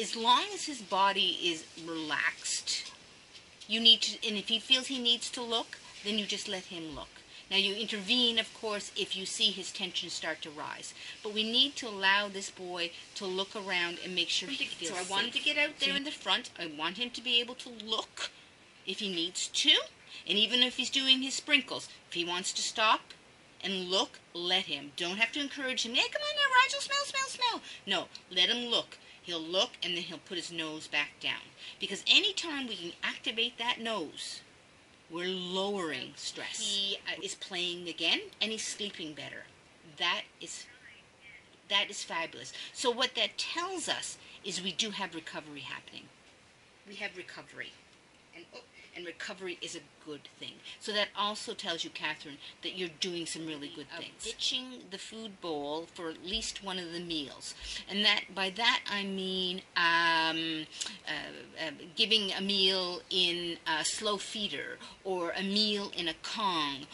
as long as his body is relaxed, you need to, and if he feels he needs to look, then you just let him look. Now you intervene, of course, if you see his tension start to rise. But we need to allow this boy to look around and make sure he feels So I wanted to get out there in the front. I want him to be able to look if he needs to, and even if he's doing his sprinkles. If he wants to stop and look, let him. Don't have to encourage him. Yeah, come on now, Rigel, smell, smell, smell. No, let him look. He'll look and then he'll put his nose back down. Because anytime we can activate that nose, we're lowering stress. He uh, is playing again and he's sleeping better. That is that is fabulous. So what that tells us is we do have recovery happening. We have recovery. Recovery is a good thing. So that also tells you, Catherine, that you're doing some really good things. Ditching the food bowl for at least one of the meals, and that by that I mean um, uh, uh, giving a meal in a slow feeder, or a meal in a Kong,